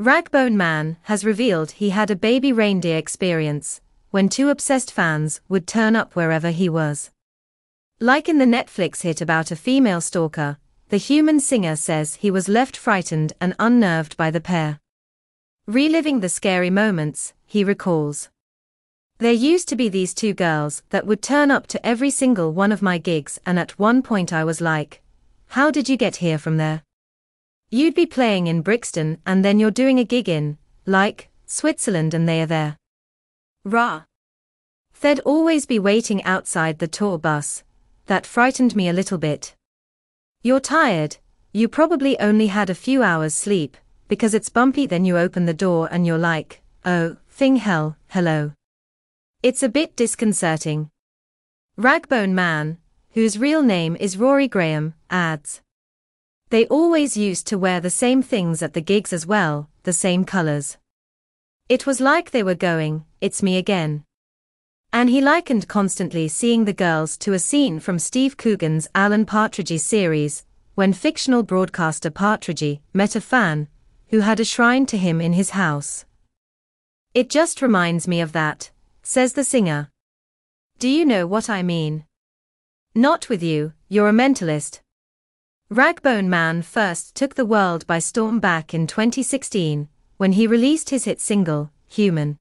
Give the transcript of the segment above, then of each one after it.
Rag'n'Bone Man has revealed he had a baby reindeer experience when two obsessed fans would turn up wherever he was. Like in the Netflix hit about a female stalker, the human singer says he was left frightened and unnerved by the pair. Reliving the scary moments, he recalls. There used to be these two girls that would turn up to every single one of my gigs, and at one point I was like, How did you get here from there? You'd be playing in Brixton and then you're doing a gig in, like, Switzerland and they are there. Rah. They'd always be waiting outside the tour bus. That frightened me a little bit. You're tired, you probably only had a few hours sleep, because it's bumpy then you open the door and you're like, oh, thing hell, hello. It's a bit disconcerting. Rag'n'Bone Man, whose real name is Rory Graham, adds. They always used to wear the same things at the gigs as well, the same colors. It was like they were going, it's me again. And he likened constantly seeing the girls to a scene from Steve Coogan's Alan Partridge series, when fictional broadcaster Partridge met a fan who had a shrine to him in his house. It just reminds me of that, says the singer. Do you know what I mean? Not with you, you're a mentalist, Rag'n'Bone Man first took the world by storm back in 2016, when he released his hit single, Human.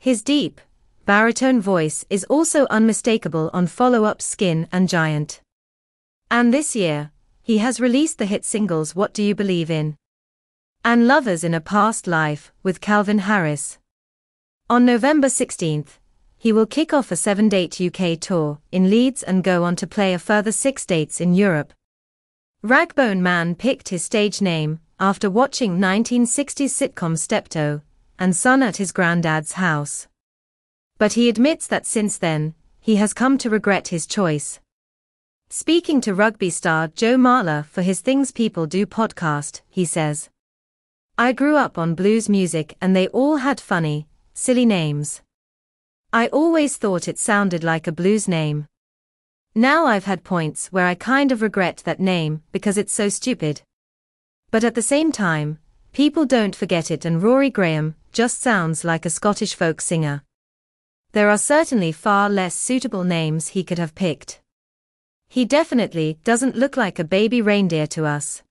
His deep, baritone voice is also unmistakable on follow up Skin and Giant. And this year, he has released the hit singles What Do You Believe In? and Lovers in a Past Life with Calvin Harris. On November 16th, he will kick off a seven date UK tour in Leeds and go on to play a further six dates in Europe. Rag'n'Bone Man picked his stage name after watching 1960s sitcom Steptoe and Son at his granddad's house. But he admits that since then, he has come to regret his choice. Speaking to rugby star Joe Marler for his Things People Do podcast, he says, I grew up on blues music and they all had funny, silly names. I always thought it sounded like a blues name. Now I've had points where I kind of regret that name because it's so stupid. But at the same time, people don't forget it and Rory Graham just sounds like a Scottish folk singer. There are certainly far less suitable names he could have picked. He definitely doesn't look like a baby reindeer to us.